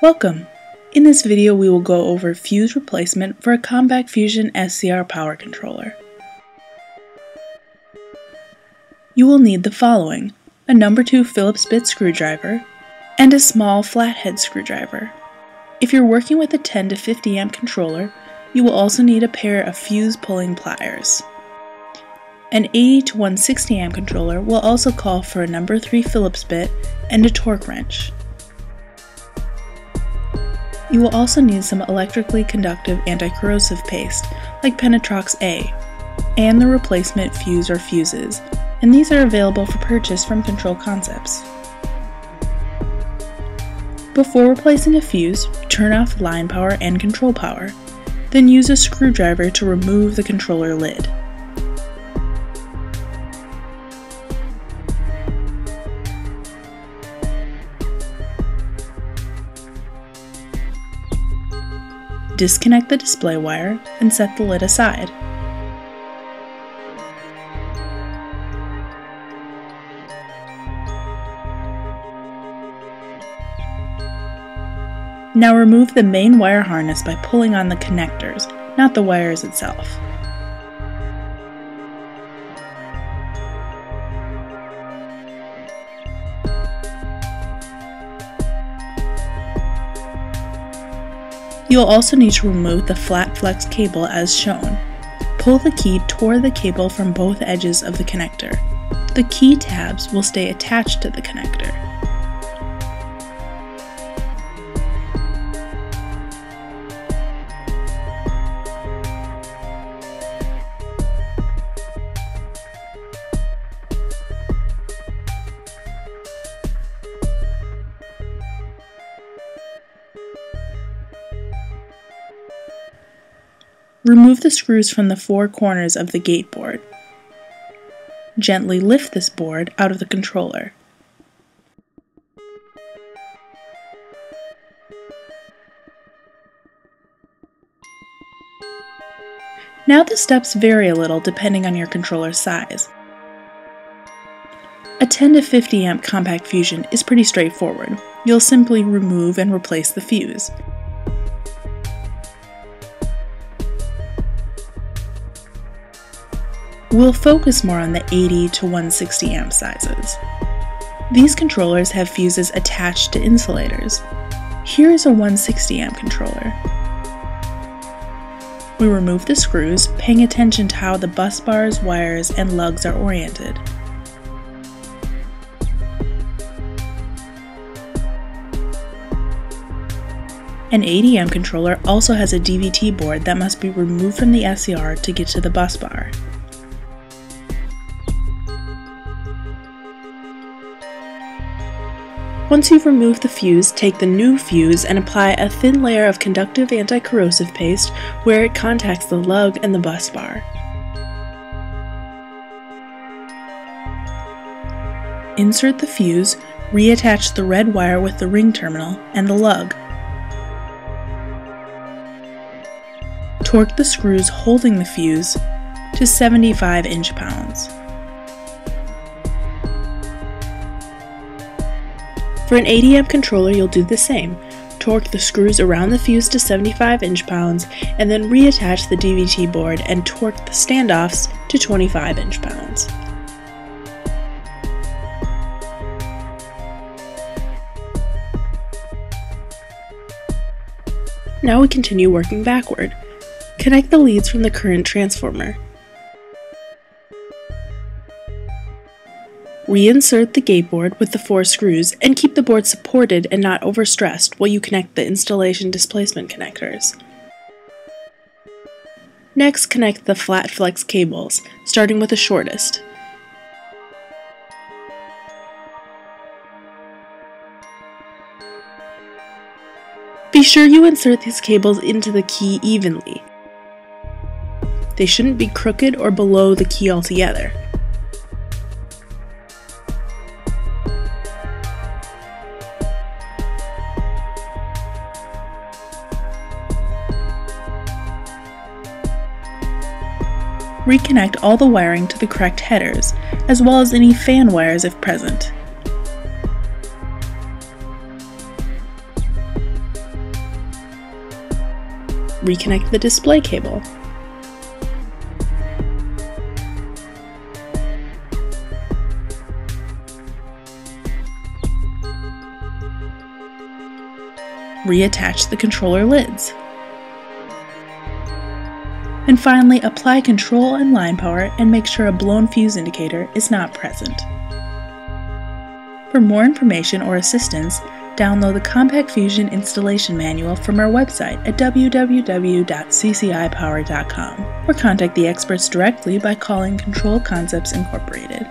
Welcome! In this video we will go over fuse replacement for a Compact Fusion SCR power controller. You will need the following, a number 2 Phillips bit screwdriver, and a small flathead screwdriver. If you're working with a 10 to 50 amp controller, you will also need a pair of fuse pulling pliers. An 80 to 160 amp controller will also call for a number 3 Phillips bit and a torque wrench. You will also need some electrically conductive anti-corrosive paste, like Penetrox A, and the replacement fuse or fuses, and these are available for purchase from Control Concepts. Before replacing a fuse, turn off line power and control power, then use a screwdriver to remove the controller lid. Disconnect the display wire and set the lid aside. Now remove the main wire harness by pulling on the connectors, not the wires itself. You will also need to remove the flat flex cable as shown. Pull the key toward the cable from both edges of the connector. The key tabs will stay attached to the connector. Remove the screws from the four corners of the gate board. Gently lift this board out of the controller. Now the steps vary a little depending on your controller's size. A 10 to 50 amp compact fusion is pretty straightforward. You'll simply remove and replace the fuse. We'll focus more on the 80 to 160 amp sizes. These controllers have fuses attached to insulators. Here is a 160 amp controller. We remove the screws, paying attention to how the bus bars, wires, and lugs are oriented. An 80 amp controller also has a DVT board that must be removed from the SCR to get to the bus bar. Once you've removed the fuse, take the new fuse and apply a thin layer of conductive anti-corrosive paste where it contacts the lug and the bus bar. Insert the fuse, reattach the red wire with the ring terminal and the lug. Torque the screws holding the fuse to 75 inch-pounds. For an 80 amp controller, you'll do the same. Torque the screws around the fuse to 75 inch pounds, and then reattach the DVT board and torque the standoffs to 25 inch pounds. Now we continue working backward. Connect the leads from the current transformer. Reinsert the gate board with the four screws and keep the board supported and not overstressed while you connect the insulation displacement connectors. Next, connect the flat flex cables, starting with the shortest. Be sure you insert these cables into the key evenly. They shouldn't be crooked or below the key altogether. reconnect all the wiring to the correct headers, as well as any fan wires if present. Reconnect the display cable. Reattach the controller lids. And finally, apply control and line power and make sure a blown fuse indicator is not present. For more information or assistance, download the Compact Fusion installation manual from our website at www.ccipower.com or contact the experts directly by calling Control Concepts Incorporated.